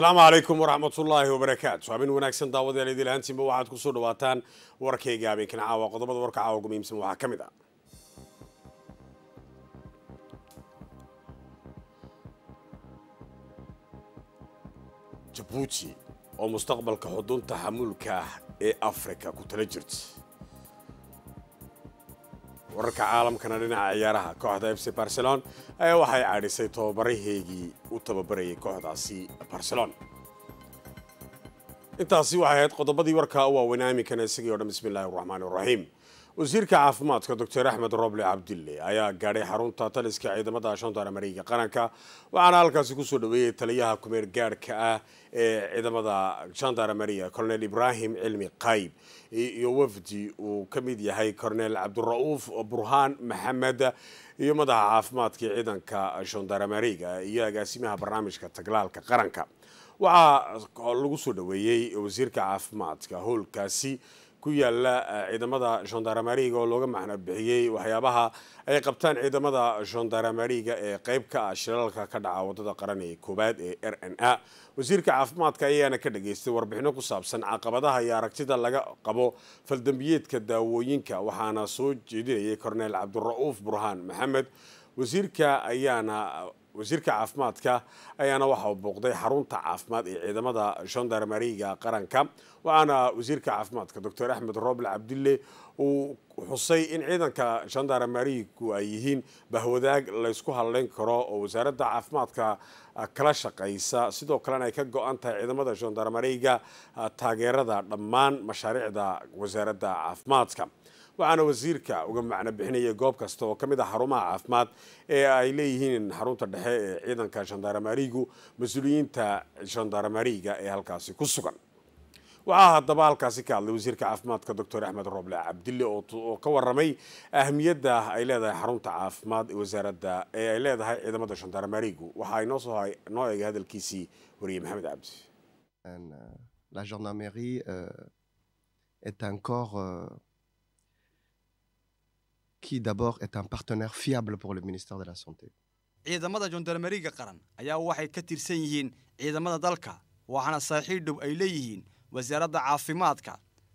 asalaamu calaykum waraxmatullaahi wabarakaatu habeen wanaagsan daawadayaal idil ahaantiinba waxaad ku soo dhawaataan warkayga habeenkan caawa qodobada warka caawa ugu muhiimsan waxaa ka mid ah. Jabuuti oo mustaqbalka xudunta xamuulka ah ee afrika ku tala jirta wararka caalamkana dhinaca ciyaaraha kooxda f c barcelon ayaa waxay caadhisay tababaraheygii u tababarayay kooxdaasi barcelon intaasi waxay ahayd qodobadii warka u waaweynaa iminkana isagii o dhan. Bismi illaahi raxmaan iraxiim wasiirka caafimaadka doctor axmed roble cabdille ayaa gaadhay xarunta taliska ciidamada shantara mariga qaranka. Waxaana halkaasi ku soo dhaweeyey taliyaha kumeer gaadhka ah ee ciidamada shantara mariga colonel ibrahim cilmi qayb. Iyo wafdi uu ka mid yahay colonel cabdira'uuf burhaan maxamed iyo madaxa caafimaadka ciidanka shandaramariga iyo agaasimaha barnaamijka taglaalka qaranka. Waxaa lagu soo dhaweeyey wasiirka caafimaadka howlkaasi ku yaalla ciidamada shandaramariga oo looga macno bixiyey. Waxyaabaha ay qabtaan ciidamada shandaramariga ee qeyb ka ah shilalka ka dhaca waddada qaran ee koowaad ee r n a. Wasiirka caafimaadka ayaana ka dhageystay warbixino ku saabsan caqabadaha iyo aragtida laga qabo faldambiyeedka daawooyinka waxaana soo jeedinayay cornel cabdira'uuf burhaan maxamed. Wasiirka ayaana wasiirka caafimaadka ayaana waxa uu booqday xarunta caafimaad ee ciidamada shandarmariga qaranka. Waxaana wasiirka caafimaadka doctor axmed roble cabdille uu xusay in ciidanka shandarmarigu ay yihiin bahwadaag laysku hadleyn karo oo wasaaradda caafimaadka kala shaqaysa. Sidoo kalena ay ka go-an tahay ciidamada shandarmariga taageerada dhammaan mashaariicda wasaaradda caafimaadka waxaana wasiirka uga macno bixinaya goob kasta oo ka mid ah xarumaha caafimaad ee ay leeyihiin xarunta dhexe ee ciidanka shandaramarigu mas'uuliyiinta shandaramariga ee halkaasi ku sugan. Waxaa haddaba halkaasi ka hadlay wasiirka caafimaadka doctor axmed roble cabdille oo ka waramay ahmiyadda ay leedahay xarunta caafimaad wasaaradda ee ay leedahay ciidamada shandaramarigu waxaa inoo soo noo eegay hadalkiisii wariyey maxamed cabdi. La gendarmerie est un corps qui d'abord est un partenaire fiable pour le ministère de la Santé. ciidamada jandarmeriga qaran ayaa waxay ka tirsan yihiin ciidamada dalka waxaana saaxiib dhow ay leeyihiin wasaaradda caafimaadka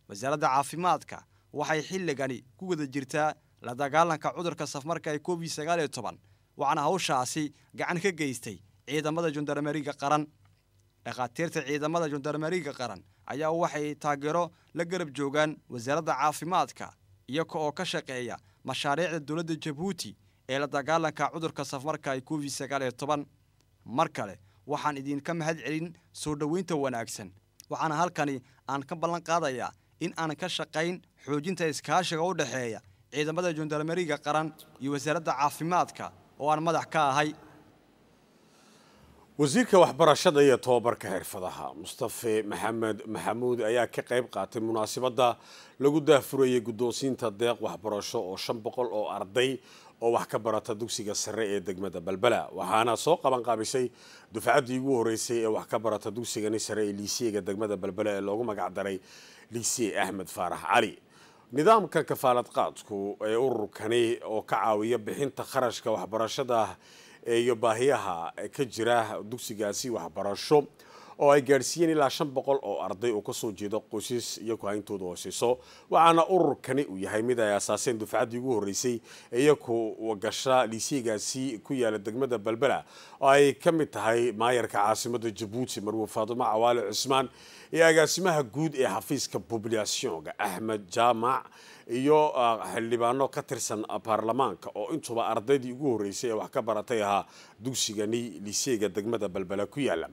wasaaradda caafimaadka waxay xilligani ku wada jirtaa la dagaalanka cudurka safmarka ee covid sagaal iyo toban waxaana hawshaasi gacan ka geystay ciidamada jandarmeriga qaran dhakhaatiirta ciidamada jandarmeriga qaran ayaa waxay taageero la garab joogaan wasaaradda caafimaadka iyaga oo ka shaqeeya mashaariicda dowladda jabuuti ee la dagaalanka cudurka safmarka ee covid sagaal iyo toban. Mar kale waxaan idinka mahad celin soo dhoweynta wanaagsan. Waxaana halkani aan ka ballan qaadayaa in aan ka shaqayn xoojinta iskaashiga u dhexeeya ciidamada jandarmeriga qaran iyo wasaaradda caafimaadka oo aan madax ka ahay wasiirka waxbarashada iyo tobabarka xirfadaha mustafe maxamed maxamuud ayaa ka qayb qaatay munaasabadda lagu daahfurayay guddoonsiinta deeq waxbarasho oo shan boqol oo arday oo wax ka barata dugsiga sare ee degmada balbala. Waxaana soo qaban qaabisay dufcaddii ugu horreysay ee wax ka barata dugsigani sare ee liiseyga degmada balbala ee loogu magacdaray liisey axmed faarax cali nidaamka kafaalad qaadku ee ururkani oo ka caawiya bixinta kharashka waxbarashada iyo baahiyaha ka jira dugsigaasi waxbarasho oo ay gaadhsiiyeen ilaa shan boqol oo arday oo ka soo jeeda qoysas iyo kuhayntooda hooseyso waxaana ururkani uu yahay mid ay asaaseen dufcaddii ugu horreysay iyaku gasha liiseygaasi ku yaalla degmada balbela oo ay ka mid tahay maayarka caasimada jabuuti marwe faatimo cawaale cusmaan iyo agaasimaha guud ee xafiiska pobulationka axmed jaamac iyo xildhibaano ka tirsan baarlamaanka oo intuba ardaydii ugu horreysay ee wax ka baratay ahaa dugsigani liiseyga degmada balbela ku yaalla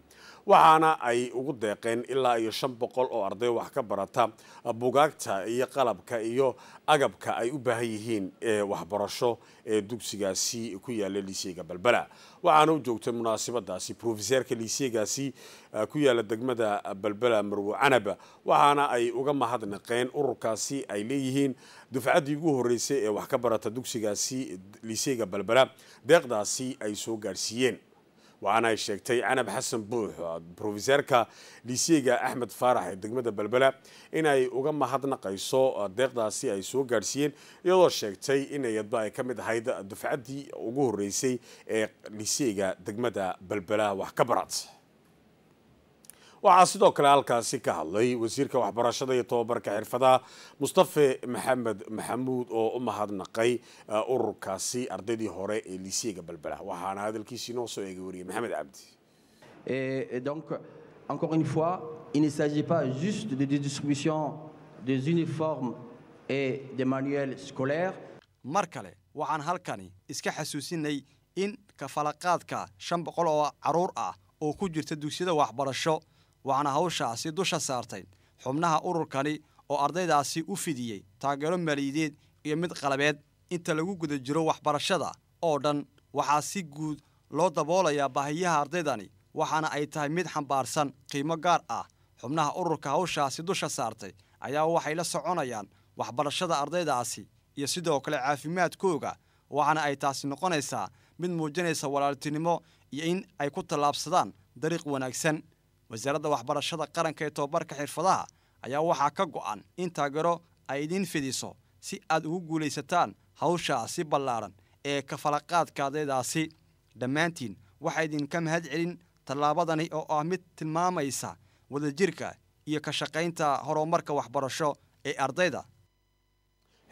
waxaana ay ugu deeqeen ilaa iyo shan boqol oo arday wax ka barata bugaagta iyo qalabka iyo agabka ay u baahan yihiin ee waxbarasho ee dugsigaasi ku yaalla liiseyga balbela waxaana u joogtay munaasabadaasi brofeseerka liiseygaasi ku yaalla degmada balbela marwo canaba waxaana ay uga mahadnaqeen ururkaasi ay leeyihiin dufcaddii ugu horreysay ee wax ka barata dugsigaasi liiseyga balbela deeqdaasi ay soo gaadhsiiyeen waxaana ay sheegtay canab xasan buux brofeseerka liiseyga axmed faarax ee degmada balbela inay uga mahadnaqayso deeqdaasi ay soo gaadhsiiyeen iyadoo sheegtay in iyadba ay ka mid ahayd dufcaddii ugu horreysay ee liiseyga degmada balbela wax ka barat waxaa sidoo kale halkaasi ka hadlay wasiirka waxbarashada iyo tobabarka xirfadaha mustafe maxamed maxamuud oo u mahadnaqay ururkaasi ardaydii hore ee liiseyga balbela waxaana hadalkiisii noo soo eegay wariyay. Maxamed cabdi. Donc, encore une fois, il ne s'agit pas juste de distribution des uniformes et des manuels scolaires. mar kale waxaan halkani iska xasuusinay in kafalaqaadka shan boqol oo carruur ah oo ku jirta dugsiyada waxbarasho waxaana hawshaasi dusha saartay. Xubnaha ururkani oo ardaydaasi u fidiyey taageero maaliyadeed iyo mid qalabeed inta lagu guda jiro waxbarashada oo dhan. Waxaa si guud loo daboolayaa baahiyaha ardaydani waxaana ay tahay mid xambaarsan qiimo gaar ah. Xubnaha ururka hawshaasi dusha saartay ayaa waxay la soconayaan waxbarashada ardaydaasi iyo sidoo kale caafimaadkooga waxaana ay taasi noqonaysaa mid muujinaysa walaaltinimo iyo in ay ku tallaabsadaan dariiq wanaagsan wasaaradda waxbarashada qaranka ee tobabarka xirfadaha ayaa waxaa ka go'an in taageero ay idiin fidiso si aad ugu guulaysataan hawshaasi ballaadhan ee kafalaqaadka ardaydaasi dhammaantiin waxaa idinka mahad celin tallaabadani oo ah mid tilmaamaysa wadajirka iyo ka shaqaynta horumarka waxbarasho ee ardayda.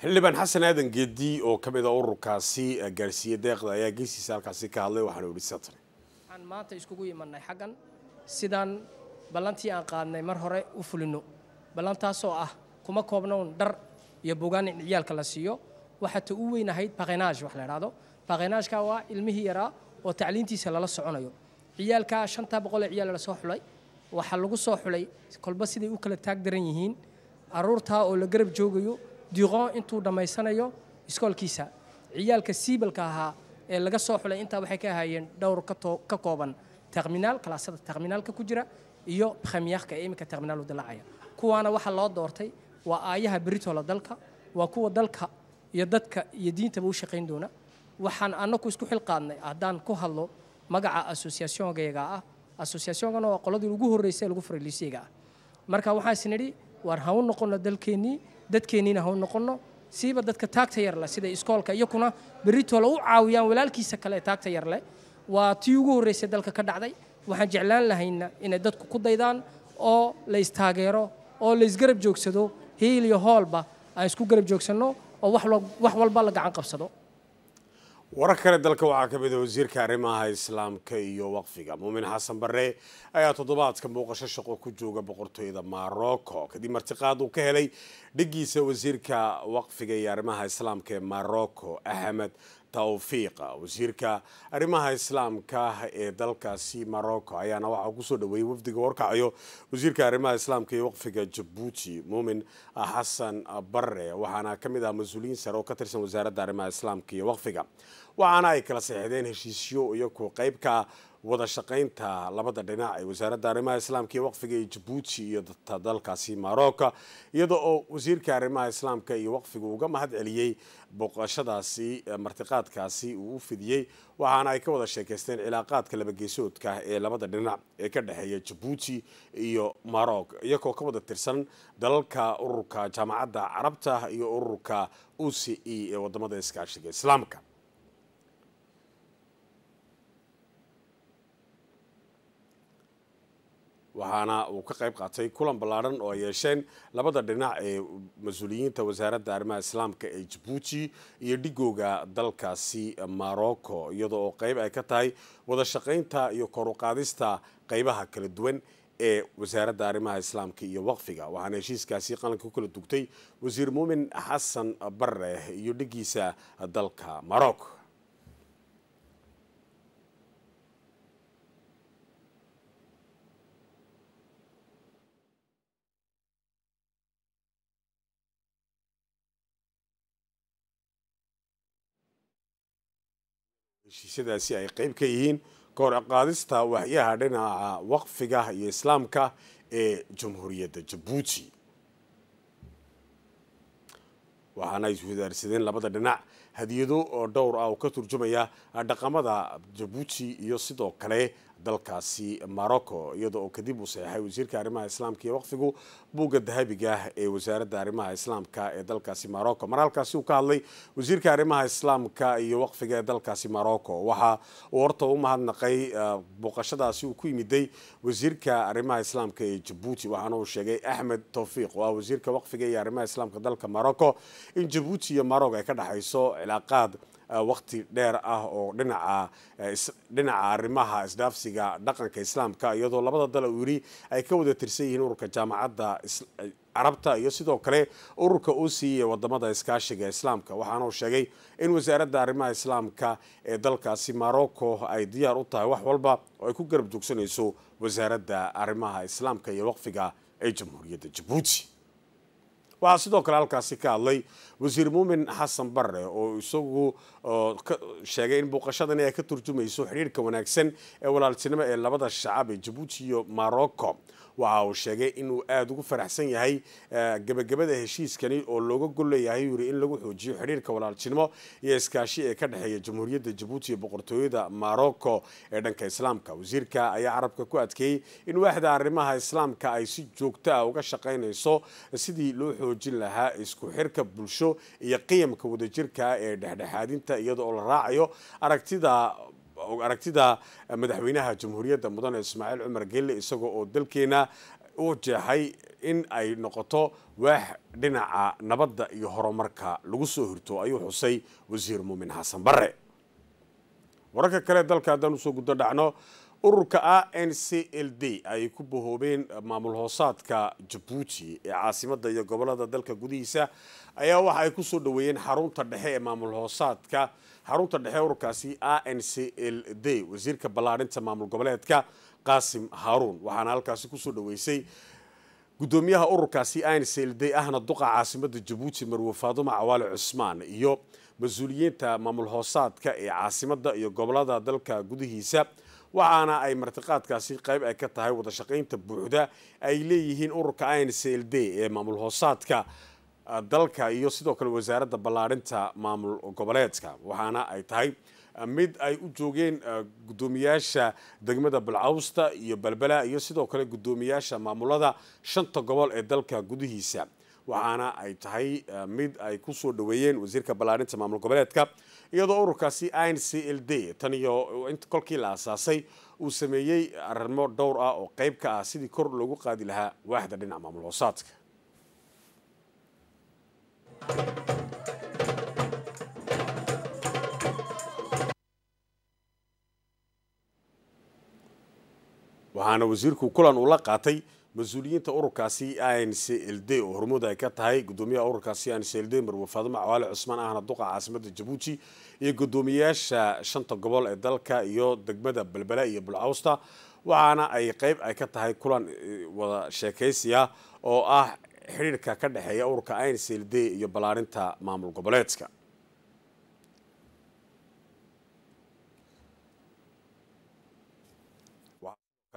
Xildhibaan xasan aadan geedi oo ka mid a ururkaasi gaarsiiye deeqda ayaa geesiisa halkaasi ka hadlay waxaana ihi satan waxaan maanta iskugu imanay xaggan sidaan ballantii aan qaadnay mar hore u fulino. Ballantaasoo ah kuma koobnown dhar iyo bogaan in ciyaalka la siiyo. Waxaa ta u weyn ahayd baqenaaj wax la idhaahdo baqenaajka waa ilmihii yaraa oo tacliintiisa lala soconayo. Ciyaalkaa shantaa boqol ee ciyaal la soo xulay waxaa lagu soo xulay kolba siday u kala taag daran yihiin. Aruurtaa oo la garab joogayo duqon intuu dhammaysanayo iskoolkiisa. Ciyaalka siibalka ahaa ee laga soo xulay intaa waxay ka ahaayeen dhowr ka kooban terminaal kalaasada terminaalka ku jira iyo premierka ee iminka terminaal u dalaacaya kuwaana waxaa loo doortay waa aayaha beritola dalka waa kuwa dalka iyo dadka iyo diintaba u shaqayn doona. Waxaan annaku isku xilqaadnay haddaan ku hadlo magaca associationgayaga ah. Associationgana waa qoladii ugu horreysay lagu furay liiseyga ah marka waxaan isnidhi waar ha u noqono dalkeennii dadkeenniina ha u noqono siiba dadka taagta yar leh sida iskoolka iyakuna beritola u caawiyaan walaalkiisa kale taagta yar leh waa tii ugu horreysay dalka ka dhacday. Waxaan jeclaan lahayna inay dadku ku daydaan oo la istaageero oo la isgarab joogsado hiil iyo hoolba aan isku garab joogsanno oo wax walba la gacan qabsado. Warar kale dalka waxaa ka mid a wasiirka arrimaha islaamka iyo waqfiga. Muumin xasan bare ayaa toddobaadka muuqasho shaqo ku jooga boqortooyada marocco kadib martiqaad uu ka helay dhigiisa wasiirka waqfiga iyo arrimaha islaamka ee marocco axmed tawfiiqa. Wasiirka arrimaha islaamka ee dalkaasi marocco ayaana waxaa ku soo dhaweeyey wafdiga warkacayo wasiirka arrimaha islaamka iyo waqfiga jabuuti muumin xasan bare waxaana ka mid ah mas'uuliyiin sare oo ka tirsan wasaaradda arrimaha islaamka iyo waqfiga waxaana ay kala saxiixdeen heshiisyo iyagoo qeybka wada shaqaynta labada dhinac ee wasaaradda arrimaha islaamka iyo waqfiga ee jabuuti iyo dalkaasi marocco iyada oo wasiirka arrimaha islaamka iyo waqfiga uga mahad celiyey booqashadaasi martiqaadkaasi uu u fidiyey. Waxaana ay ka wada sheekaysteen cilaaqaadka labageesoodka ee labada dhinac ee ka dhexeeya jabuuti iyo maroc iyagoo ka wada tirsan dalalka ururka jaamacadda carabta iyo ururka u c e ee waddamada iskaashiga islaamka waxaana uu ka qayb qaatay kulan ballaadhan oo ay yeesheen labada dhinac ee mas'uuliyiinta wasaaradda arrimaha islaamka ee jabuuti iyo dhigooga dalkaasi marocco iyadoo oo qeyb ay ka tahay wada shaqaynta iyo koruqaadista qeybaha kala duwan ee wasaaradda arrimaha islaamka iyo waqfiga. Waxaana heshiiskaasi qalanka ku kala dugtay wasiir muumin xasan bare iyo dhigiisa dalka marocco heshiisyadaasi ay qeyb ka yihiin kahor qaadista waxyaha dhinaca waqfiga iyo islaamka ee jamhuuriyadda jabuuti waxaana ay iswadaarsadeen labada dhinac hadiyado oo dhowr ah oo ka turjumaya dhaqamada jabuuti iyo sidoo kale dalkaasi morocco iyada oo kadib uu saxeixay wasiirka arrimaha islaamka iyo waqfigu buugga dahabiga ah ee wasaaradda arrimaha islaamka ee dalkaasi morocco mar halkaasi uu ka hadlay wasiirka arrimaha islaamka iyo waqfiga ee dalkaasi morocco waxa uu horta u mahadnaqay booqashadaasi uu ku yimiday wasiirka arrimaha islaamka ee jabuuti waxaana uu sheegay axmed towfiiq oo ah wasiirka waqfiga iyo arrimaha islaamka dalka morocco in jabuuti iyo maroc ay ka dhexayso cilaaqaad waqti dheer ah oo dhinaca dhinaca arrimaha isdhaafsiga dhaqanka islaamka iyadoo labada dal uu yidhi ay ka wada tirsan yihiin ururka jaamacadda carabta iyo sidoo kale ururka o c ee waddamada iskaashiga islaamka. Waxaana uu sheegay in wasaaradda arrimaha islaamka ee dalkaasi morocco ay diyaar u tahay wax walba oo ay ku garab joogsanayso wasaaradda arrimaha islaamka iyo waqfiga ee jamhuuriyadda jabuuti waxaa sidoo kale halkaasi ka hadlay wasiir muumin xasan barre oo isagu sheegay in booqashadani ay ka turjumayso xidhiirka wanaagsan ee walaaltinimo ee labada shacab ee jabuuti iyo morocco waxa uu sheegay inuu aada ugu faraxsan yahay gebagabada heshiiskani oo looga gol leeyahay yuri in lagu xoojiyo xidhiirka walaaltinimo iyo iskaashi ee ka dhexeeya jamhuuriyadda jabuuti iyo boqortooyada morocco ee dhanka islaamka. Wasiirka ayaa carabka ku adkeeyey in waaxda arrimaha islaamka ay si joogto ah uga shaqaynayso sidii loo xoojin lahaa isku xirka bulsho iyo qiyamka wadajirka ee dhexdhexaadinta iyada oo la raacayo aragtida aragtida madaxweynaha jamhuuriyadda mudane ismaaciil cumar gelle isagoo oo dalkeena u jeexay in ay noqoto waax dhinaca nabadda iyo horumarka lagu soo hirto ayuu xusay wasiir muumin xasan barre. Wararka kale dalka haddaan u soo guddo dhacno ururka a n c l d ay ku bahoobeen maamul hoosaadka jabuuti ee caasimadda iyo gobollada dalka gudihiisa ayaa waxa ay ku soo dhaweeyeen xarunta dhexe ee maamul hoosaadka xarunta dhexe ururkaasi a n c l d wasiirka ballaadhinta maamul goboleedka qaasim haaruun waxaana halkaasi ku soo dhaweysay gudoomiyaha ururkaasi a n c l d ahna duqa caasimadda jabuuti marwe faadumo cawaale cusmaan iyo mas'uuliyiinta maamul hoosaadka ee caasimadda iyo gobollada dalka gudihiisa. Waxaana ay martiqaadkaasi qayb ay ka tahay wada shaqaynta buuxda ay leeyihiin ururka a n c l d ee maamul hoosaadka dalka iyo sidoo kale wasaaradda ballaadhinta maamul goboleedka. Waxaana ay tahay mid ay u joogeen gudoomiyaasha degmada balcawsta iyo balbela iyo sidoo kale gudoomiyaasha maamulada shanta gobol ee dalka gudihiisa. Waxaana ay tahay mid ay ku soo dhaweeyeen wasiirka ballaadhinta maamul goboleedka iyadoo ururkaasi n c l d tan iyo kolkii la asaasay uu sameeyey arrimo dhowr ah oo qayb ka ah sidii kor loogu qaadi lahaa waaxda dhinaca maamul hoosaadka waxaana wasiirku kulan uu la qaatay mas'uuliyiinta ururkaasi a n c l d oo hormuud ay ka tahay gudoomiyaha ururkaasi a n c l d marwe faadumo cawaale cusmaan ahna duqa caasimadda jabuuti iyo gudoomiyaasha shanta gobol ee dalka iyo degmada belbela iyo bulcawsta. Waxaana ay qayb ay ka tahay kulan wada sheekaysiya oo ah xidhiirka ka dhexeeya ururka a n c l d iyo ballaarinta maamul goboleedka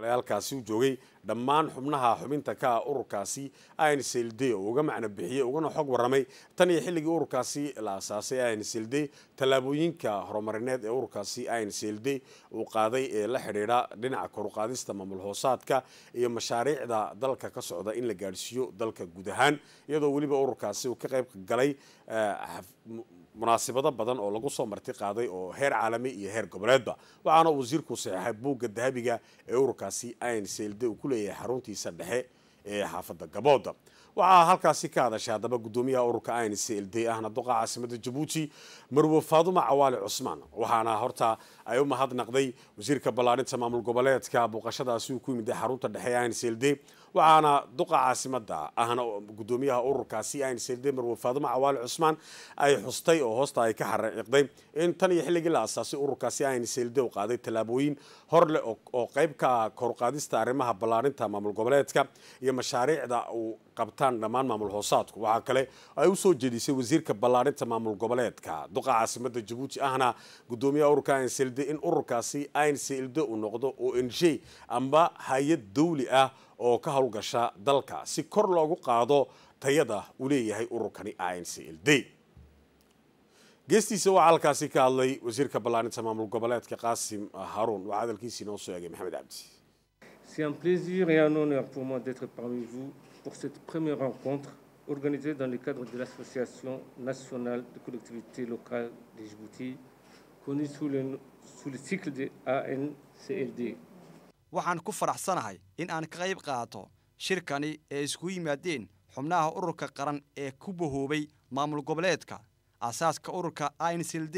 kale halkaasi u joogay dhammaan xubnaha xubinta ka ah ururkaasi a n c l d oo uga macno bixiyey ugana xog warramay tan iyo xilligii ururkaasi la asaasay a n c l d tallaabooyinka horumarineed ee ururkaasi a n c l d uu qaaday ee la xidhiidha dhinaca koruqaadista maamul hoosaadka iyo mashaariicda dalka ka socda in la gaadhsiiyo dalka guud ahaan iyadoo weliba ururkaasi uu ka qayb galay munaasibado badan oo lagu soo marti qaaday oo heer caalami iyo heer goboleedba waxaana wasiirku saxeixay buugga dahabiga ee ururkaasi a n c l d uu ku leeyahay xaruntiisa dhexe ee xaafadda gabooda. Waxaa halkaasi ka hadashay haddaba gudoomiyaha ururka a n c l d ahna duqa caasimada jabuuti marwe faadumo cawaale cusmaan waxaana horta ay u mahadnaqday wasiirka ballaadhinta maamul goboleedka booqashadaasi uu ku yimiday xarunta dhexe ee a n c l d waxaana duqa caasimada ahna gudoomiyaha ururkaasi a n c l d marwe faadumo cawaale cusmaan ay xustay oo hoosta ay ka xariiqday in tan iyo xilligii la asaasay ururkaasi a n c l d u qaaday tallaabooyin hor leh oo qayb ka ah koruqaadista arrimaha ballaadhinta maamul goboleedka iyo mashaariicda uu qabtaan dhammaan maamul hoosaadku. Waxaa kale ay u soo jeedisay wasiirka ballaadhinta maamul goboleedka. Duqa caasimada jabuuti ahna gudoomiyaha ururka a n c l d in ururkaasi a n c l d uu noqdo o n amba hay'ad dawli ah oo ka howlgasha dalka si kor loogu qaado tayada uu leeyahay ururkani n c l d. Geestiisa waxaa halkaasi ka hadlay wasiirka ballaarinta maamul goboleedka qaasim haruun. Waxaa hadalkiisii noo soo maxamed cabdi. Parmi vous pour cette première rencontre organisée dans le cadre de l'Association nationale de collectivités locales de Djibouti, connue sous le. Waxaan ku faraxsanahay in aan ka qayb qaato shirkani ee isku yimaadeen xubnaha ururka qaran ee ku bahoobay maamul goboleedka. Aasaaska ururka ainsld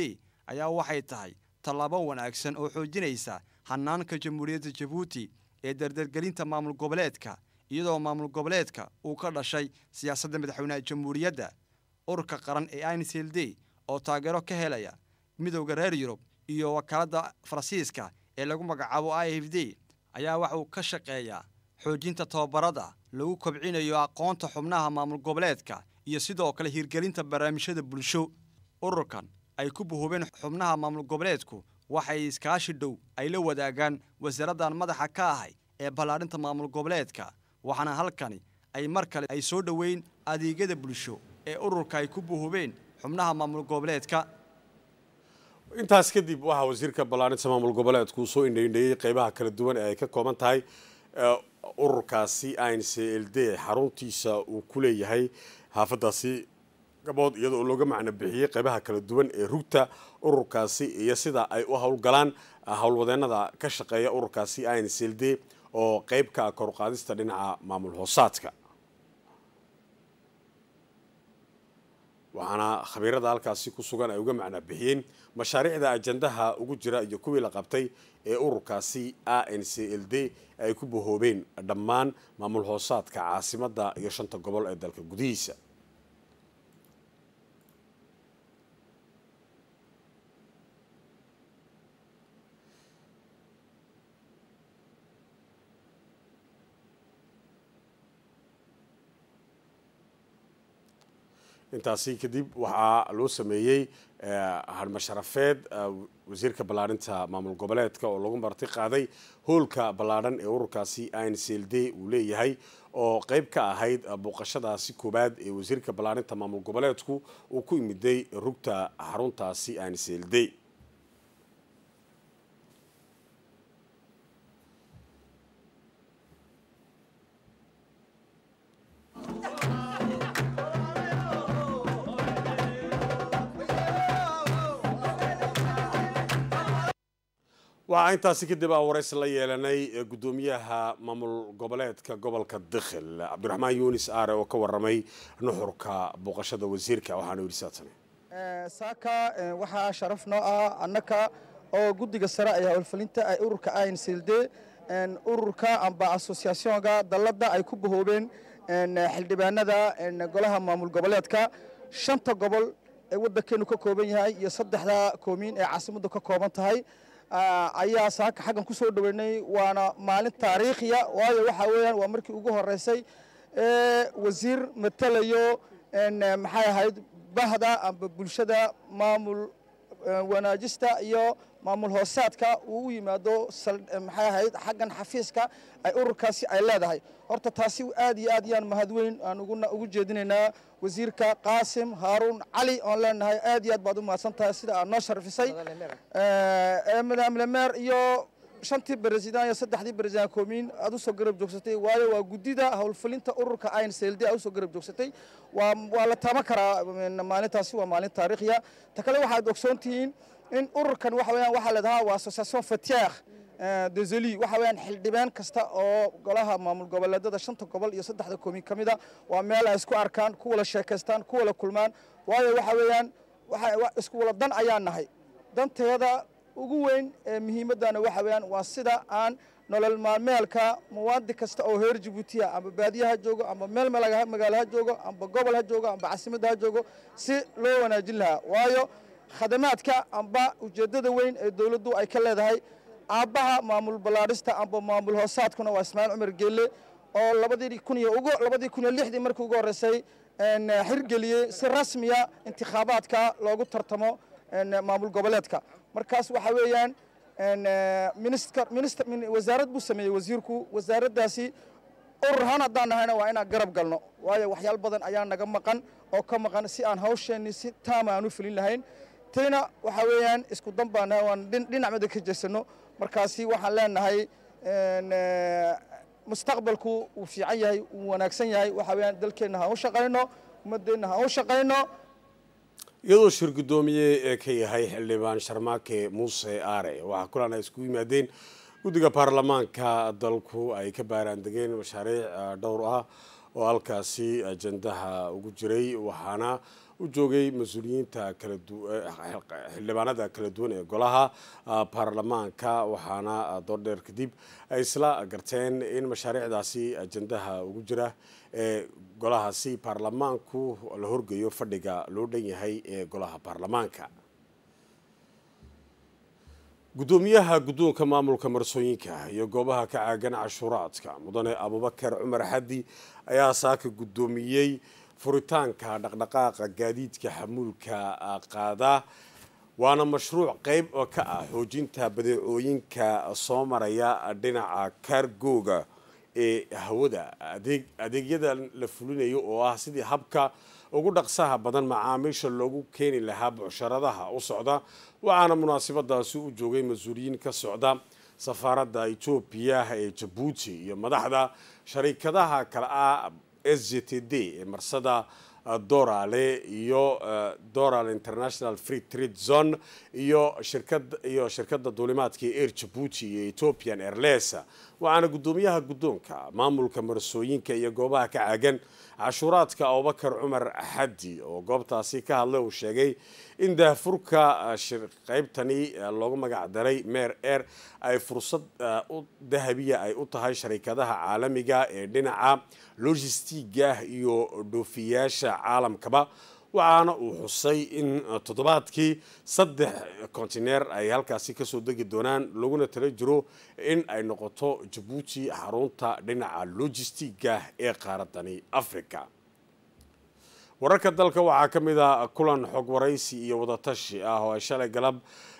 ayaa waxay tahay tallaabo wanaagsan oo xoojinaysa hanaanka jamhuuriyadda jabuuti ee dardargelinta maamul goboleedka iyadoo maamul goboleedka uu ka dhashay siyaasadda madaxweynaha jamhuuriyadda. Ururka qaran ee ainsld oo taageero ka helaya midowda reer yurub iyo wakaaladda faransiiska ee lagu magacaabo i f d ayaa waxa uu ka shaqeeyaa xoojinta tababarada lagu kobcinayo aqoonta xubnaha maamul goboleedka iyo sidoo kale hirgelinta barnaamijyada bulsho. Ururkan ay ku bahoobeen xubnaha maamul goboleedku waxay iskaashi dhow ay la wadaagaan wasaaraddan madaxa ka ahay ee ballaadhinta maamul goboleedka waxaana halkani ay mar kale ay soo dhoweyn adeegyada bulsho ee ururka ay ku bahoobeen xubnaha maamul goboleedka intaas kadib waxaa wasiirka ballaarinta maamul goboleedku uu soo indhaindheeyey qeybaha kala duwan ee ay ka kooban tahay ururkaasi inc l d. Xaruntiisa uu ku leeyahay xaafadaasi gabood iyadoo looga macno bixiyey qeybaha kala duwan ee rugta ururkaasi iyo sida ay u howlgalaan howlwadeenada ka shaqeeya ururkaasi inc l d oo qeyb ka ah koruqaadista dhinaca maamul hoosaadka. Waxaana khabiirada halkaasi ku sugan ay uga macna bixiyeen mashaariicda ajandaha ugu jira iyo kuwii la qabtay ee ururkaasi a n c l d ay ku bahoobeen dhammaan maamul hoosaadka caasimadda iyo shanta gobol ee dalka gudihiisa intaasi kadib waxaa loo sameeyey harmasharafeed wasiirka ballaarinta maamul goboleedka oo lagu marti qaaday hoolka ballaadhan ee ururkaasi inc l d uu leeyahay oo qeyb ka ahayd booqashadaasi koowaad ee wasiirka ballaarinta maamul goboleedku uu ku imiday rugta xaruntaasi inc l d waxaa intaasi kadib aan waraysi la yeelanay guddoomiyaha maamul goboleedka gobolka dikhil cabdiraxmaan yunis aare oo ka waramay nuxurka booqashada wasiirka waxaana yidhi saadsan saaka waxaa sharaf noo ah annaka oo guddiga sare ee howlfalinta ay ururka ainsld ururka amba asosiationka dalladda ay ku bahoobeen xildhibaanada golaha maamul goboleedka. Shanta gobol ee waddankeenu ka kooban yahay iyo saddexda koomiin ee caasimaddu ka kooban tahay ayaa saaka xaggan ku soo dhoweynay waana maalin taariikhiya. Waayo waxaa weeyaan waa markii ugu horeysay ee wasiir matalayo maxay ahayd bahda amba bulshada maamul wanaajista iyo maamul hoosaadka uu u yimaado maxay ahayd xaggan xafiiska ay ururkaasi ay leedahay. Horta taasi aad iyo aad yaan mahadweyn aan ugu jeedinaynaa. Wasiirka qaasim haaruun cali oon leenahay aad iyo aad baad u mahadsan tahay sida aad noo sharfisay madam lemer iyo shantii beresident iyo saddexdii beresident koomiin aad u soo garab joogsatay waayo waa guddida howlfulinta ururka ainsld aad u soo garab joogsatay. Waa la taaban karaa maalintaasi waa maalin taariikhiya. Ta kale waxaad ogsoon in ururkan waxa weeyaan waxaa leedahaa waa association fatier desoli waxa weeyaan xildhibaan kasta oo golaha maamul goboleedada shanta gobol iyo saddexda koomiin ka mid a waa meel ay isku arkaan ku wala sheekaystaan ku wala kulmaan. Waayo waxa weeyaan isku wala dan ayaan nahay. Danteeda ugu weyn ee muhiimaddana waxa weeyaan waa sida aan nolol maalmeelka muwaadi kasta oo heer jabuutiya amba baadiye ha joogo amba meel magaalo ha joogo amba gobol ha joogo amba caasimadda ha joogo si loo wanaajin lahaa. Waayo khadamaadka amba ujeeddada weyn ee dowladdu ay ka leedahay aabbaha maamul ballaadhista amba maamul hoosaadkuna waa ismaaciil cumar geelle oo labadii kun iyo ugu labadii kun iyo lixdii markii ugu horreysay xirgeliyey si rasmiya intikhaabaadka loogu tartamo maamul goboleedka markaas waxa weeyaan minister wasaarad buu sameeyey wasiirku. Wasaaraddaasi urur ahaan haddaan nahayna waa inaan garab galno. Waayo waxyaal badan ayaa naga maqan oo ka maqan si aan hawsheenni si taama aan u lahayn. Tayna waxa weeyaan isku dan baana waan dhinac mida ka jeesano markaasi waxaan leenahay mustaqbalku wuu fiican yahay wuu wanaagsan yahay. Waxa weeyaan dalkeenna ha u shaqayno ummadeenna ha u shaqayno iyadoo shir guddoomiye ee ka yahay xildhibaan sharmaake muuse aare waxaa kulan ay isku yimaadeen guddiga baarlamaanka dalku ay ka baaraandegeen mashaariic dhowr ah oo halkaasi ajandaha ugu jiray waxaana u joogay mas'uuliyiinta kala xildhibaanada kala duwan ee golaha baarlamaanka waxaana doordheer kadib ay isla garteen in mashaariicdaasi ajandaha ugu jira ee golahaasi baarlamaanku la horgeeyo fadhiga loo dhan yahay ee golaha baarlamaanka guddoomiyaha guddoonka maamulka marsooyinka iyo goobaha ka caagan cashuuraadka mudane abubakar cumar xaddi ayaa saaka guddoomiyey furitaanka dhaqdhaqaaqa gaadiidka xamuulka qaada. Waana mashruuc qeyb oo ka ah xoojinta badeecooyinka soo maraya dhinaca kaargooga ee hawada. Adeegyada la fulinayo oo ah sidii habka ugu dhaqsaha badan macaamiisha loogu keeni lahaa bucsharadaha u socda waxaana munaasabadaasi u joogay mas'uuliyiin ka socda safaaradda etoobiya ee jabuuti iyo madaxda shariikadaha kale ah s j t d ee marsada dorale iyo dorale international free trade zone iyo shirkad iyo shirkadda duulimaadka air jabuuti iyo ethiopian airles waxaana guddoomiyaha guddoonka maamulka marsooyinka iyo goobaha ka. Caagan cashuuraadka abubakar cumar xaddi oo goobtaasi ka hadlay uu sheegay in daahfurka qaybtani loogu magac daray meer air ay fursad dahabiya ay u tahay sharikadaha caalamiga ee dhinaca logistiga iyo dhoofiyaasha caalamkaba. Waxaana uu xusay in toddobaadkii saddex kontineer ay halkaasi ka soo degi doonaan laguna tala jiro in ay noqoto jabuuti xarunta dhinaca logistiga ee qaaradani africa wararka dalka waxaa ka mid a kulan xog waraysi iyo wadatashi ah oo ay shalay galab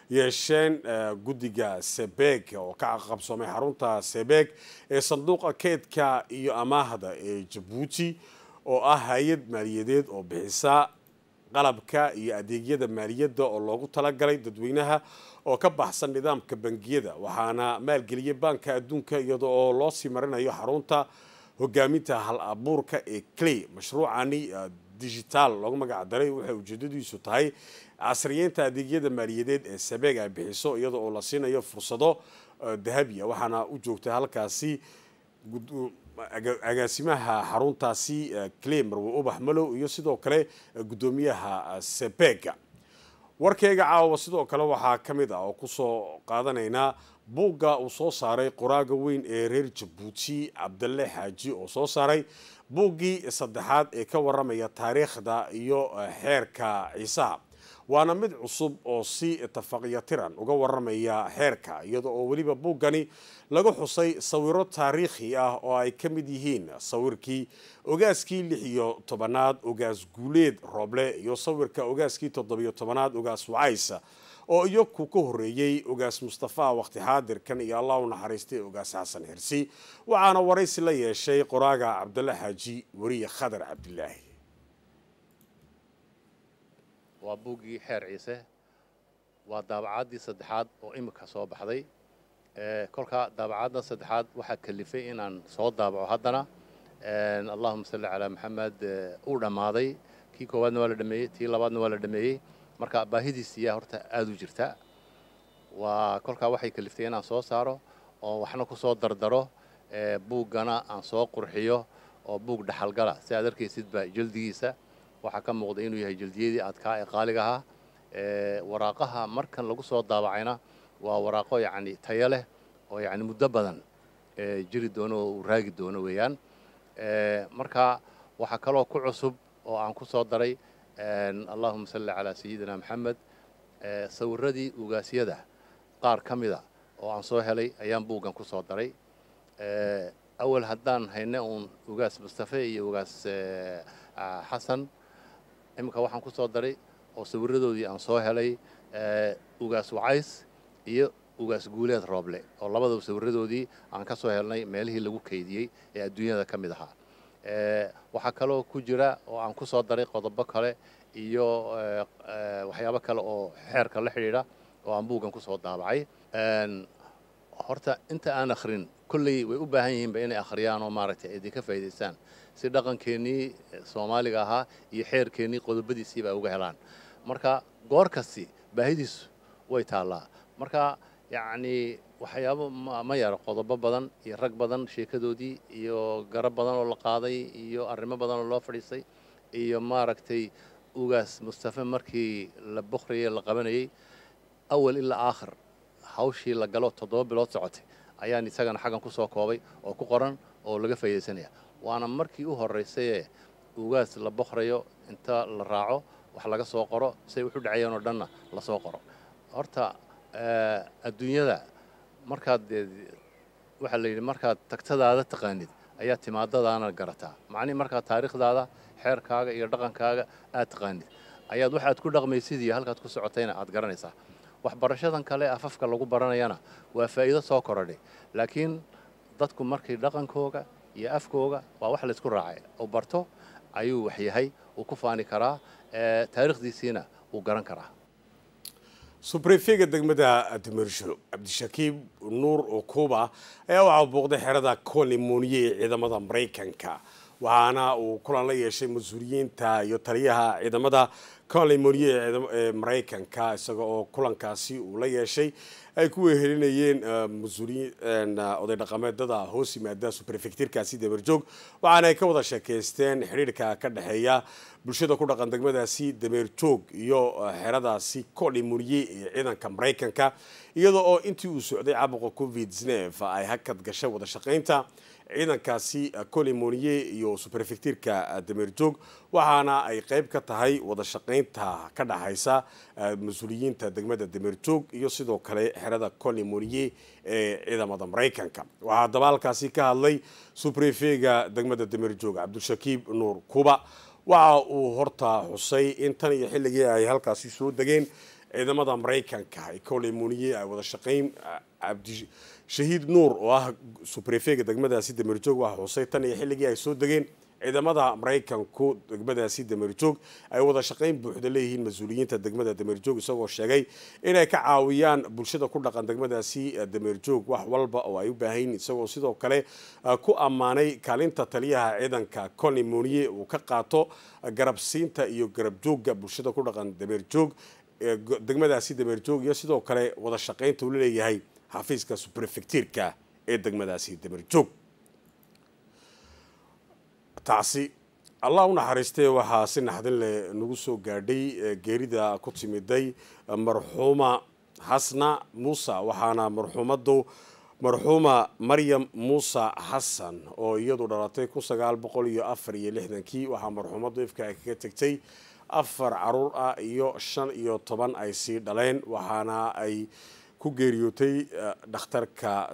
yeesheen guddiga sebeg oo ka qabsoomay xarunta sebeg ee sanduuqa keydka iyo amaahda ee jabuuti oo ah hay'ad maaliyadeed oo bixisa qalabka iyo adeegyada maaliyadda oo loogu talagalay dadweynaha oo ka baxsan nidaamka bangiyada. Waxaana maalgeliyay baanka adduunka iyada oo loo sii marinayo xarunta hogaaminta hal abuurka ee clay mashruucani digitaal loogu magac daray waxay ujeedadiisu tahay casriyeynta adeegyada maaliyadeed ee sabeeg ay bixiso iyada oo la siinayo fursado dahabiya waxaana u joogtay halkaasi agaasimaha xaruntaasi clay marwe ubax malow iyo sidoo kale guddoomiyaha sebega warkeyga caawa sidoo kale waxaa ka mid ah oo ku soo qaadanaynaa buugga uu soo saaray qoraaga weyn ee reer jabuuti cabdalle xaaji oo soo saaray buuggii saddexaad ee ka waramaya taariikhda iyo xeerka ciisaha waana mid cusub oo si tafaqyatiran uga waramaya xeerka iyada oo weliba buuggani lagu xusay sawiro taariikhi ah oo ay ka mid yihiin sawirkii ogaaskii lix iyo tobanaad ogaas guuleed rooble iyo sawirka ogaaskii toddobiyo tobanaad ogaas wacaysa oo iyaku ka horreeyey ogaas mustafa wakhti xaadirkan iyo allah u naxariistay ogaas xasan xirsi waxaana waraysi la yeeshay qoraaga cabdalle xaaji weriye khadar cabdilaahi waa buuggii xeer ciise. Waa daabacaddii saddexaad oo imika soo baxday. Kolkaa daabacadda saddexaad waxaa kalifay inaan soo daabaco haddana. Allahuma salli calaa maxamed uu dhammaaday. Kii koowaadna waa la dhameeyey tii labaadna waa la dhameeyey. Marka baahidiisiyaa horta aada u jirta. Waa kolkaa waxay kaliftay inaan soo saaro oo waxna ku soo dardaro. Buuggana aan soo qurxiyo oo buug dhaxalgala. Si aad arkaysidba jeldigiisa waxaa ka muuqda inuu yahay jeldiyadii adkaa ee qaaliga ahaa. Waraaqaha markan lagu soo daabacayna waa waraaqo yacni tayo leh oo yacni muddo badan jiri doono oo uu raagi doono weeyaan. Marka waxaa kaloo ku cusub oo aan ku soo daray allahuma salli calaa sayidina maxamed sawiradii ugaasyada qaar ka mida oo aan soo helay ayaan buuggan ku soo daray. Awal haddaan hayne uun ugaas mustafe iyo ugaas xasan iminka waxaan ku soo daray oo sawiradoodii aan soo helay ugaas wacays iyo ugaas guuleed rooble oo labadaba sawiradoodii aan ka soo helnay meelihii lagu kaydiyey ee adduunyada ka mid ahaa. Waxaa kaloo ku jira oo aan ku soo daray qodobo kale iyo waxyaabo kale oo xeerka la xidhiidha oo aan buuggan ku soo daabacay. Horta inta aan akhrin kolley way u baahan yihiinba inay akhriyaan oo maaragtay idinka faa'iidaystaan si dhaqankeennii soomaaliga ahaa iyo xeerkeennii qodobadiisiiba ay uga helaan. Marka goor kasti baahidiisu way taallaa. Marka yacnii waxyaabo ma yaro qodobo badan iyo rag badan sheekadoodii iyo garab badan oo la qaaday iyo arrimo badan oo loo fadhiistay iyo maaragtay ugaas mustafe markii la bukhriyey la qabanayey awal ilaa aakhir hawshii la galo toddoba bilood socotay ayaan isagana xaggan ku soo koobay oo ku qoran oo laga faa'iidaysanaya waana markii u horraysayee ugaas la bokhrayo inta la raaco wax laga soo qoro say wuxu dhacayeen oo dhanna la soo qoro. Horta adduunyada markaad waxaa la yidhi markaad tagtadaada taqaanid ayaa timaadadaana garataa. Macnihi markaad taariikhdaada xeerkaaga iyo dhaqankaaga aad taqaanid. Ayaad waxaad ku dhaqmaysid iyo halkaad ku socotayna aad garanaysaa. Waxbarashadan kale afafka lagu baranayana waa faa'iido soo korodhay. Laakiin dadku markay dhaqankooga iyo afkooga waa wax laysku raacay. Uu barto ayuu wax yahay uu ku faani karaa taariikhdiisiina wuu garan karaa. Subrefega degmada damirsho cabdishakiib nuur oo kuuba ayaa waxaa booqday xerada colimoniye ee ciidamada maraykanka waxaana uu kulan la yeeshay mas'uuliyiinta iyo taliyaha ciidamada colimoniye ee maraykanka isaga oo kulankaasi uu la yeeshay ay ku mas'uuliyiin oday dhaqameedada hoos yimaada subrefectirkaasi dameerjoog waxaana ay ka wada sheekaysteen xidhiirka ka dhexeeya bulshada ku dhaqan degmadaasi dameerjoog iyo xeradaasi colimoniye ee ciidanka maraykanka iyada oo intii uu socday caabuqa covid ay hakad gashay wada shaqaynta ciidankaasi colimoniye iyo subrefectirka dameerjoog waxaana ay qayb ka tahay wada shaqaynta ka dhaxaysa mas'uuliyiinta degmada dameerjoog iyo sidoo kale xerada colimoniye ee ciidamada maraykanka. Waxaa dabaalkaasi ka hadlay subrefega degmada dameerjoog cabdishakiib nuur kuba. Waxa uu horta xusay in tan iyo xilligii ay halkaasi soo degeen ciidamada maraykanka colimoniye ay wada shaqayn cabdi shahiid nuur oo ah subrefega degmadaasi dameerjoog waxaa xusay tan iyo xilligii ay soo degeen. Ciidamada maraykanku degmadaasi dameerjoog ay wada shaqayn buuxda leeyihiin mas'uuliyiinta degmada dameerjoog isagoo sheegay inay ka caawiyaan bulshada ku dhaqan degmadaasi dameerjoog wax walba oo ay u baahayn isagoo sidoo kale ku ammaanay kaalinta taliyaha ciidanka colimoniye uu ka qaato garabsiinta iyo garabjoogga bulshada ku dhaqan dameerjoog degmadaasi dameerjoog iyo sidoo kale wada shaqaynta uu la leeyahay xafiiska subrefectiirka ee degmadaasi dameerjoog taasi allah u naxariistay waxaa si naxdin leh nagu soo gaadhay geerida ku timiday marxuuma xasna muuse waxaana marxuumadu marxuuma maryam muuse xasan oo iyadu dhalatay kun sagaal boqol iyo afar iyo lixdankii waxaa marxuumadu ifka ay kaga tegtay afar carruur ah iyo shan iyo toban ay sii dhaleen waxaana ay ku geeriyootay dhakhtarka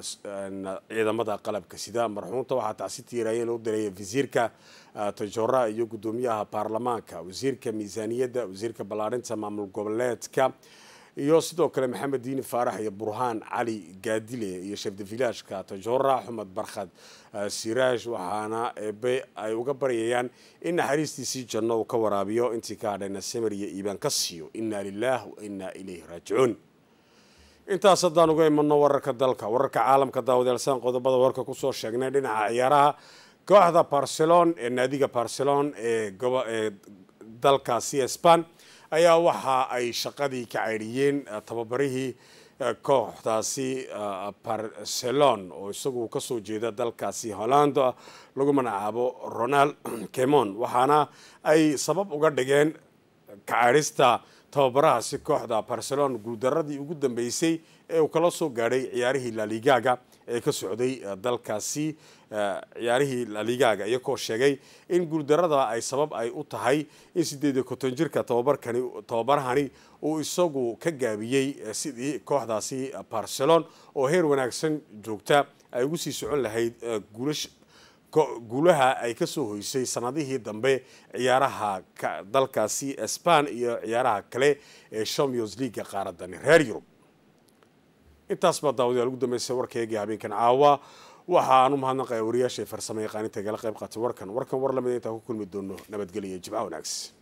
ciidamada qalabka sida. Marxuumta waxaa tacsi tiiraayeen loo diray wasiirka tajora iyo guddoomiyaha baarlamaanka. Wasiirka miisaaniyadda wasiirka ballaarinta maamul goboleedka iyo sidoo kale maxamed diini faarax iyo burhaan cali gaadile iyo shafdifilaashka tajora xumed barkhad siraash waxaana eebe ay uga baryayaan in naxariistiisii janno uu ka waraabiyo intii ka hadhayna samir iyo iibaan ka siiyo inna lilah wa inna ilayhi raajicuun. Intaas haddaan uga imanno wararka dalka wararka caalamka daawadeelsaan qodobada warka ku soo sheegnay dhinaca ciyaaraha kooxda barcelon ee naadiga barcelon ee dalkaasi sban ayaa waxa ay shaqadii ka caydhiyeen tababarihii kooxdaasi barcelon oo isagu ka soo jeeda dalkaasi holland lagu magacaabo ronald kemon waxaana ay sabab uga dhigeen kacaydhista tababarahaasi kooxda barcelon guuldaradii ugu dambeysay ee uu kala soo gaadhay ciyaarihii laligaga ee ka socday dalkaasi ciyaarihii laligaga iyagoo sheegay in guuldarada ay sabab ay u tahay in sideed iyo konton jirka tababarkani tababarahani uu isagu ka gaabiyey sidii kooxdaasi barcelon oo heer wanaagsan joogta ay ugu sii socon lahayd guulash guulaha ay ka soo hoysay sanadihii dambe ciyaaraha dalkaasi sban iyo ciyaaraha kale ee champions leaga qaaradani reer yurub intaas baa daawadayaal ugu dambeysay warkaygii habeenkan caawa waxaan u mahadnaqaya wariyaashay farsamo yaqaaninta igala qayb qaatay warkan. Warkan war lamida intaan ku kulmi doono nabadgelyo jimco wanaagsan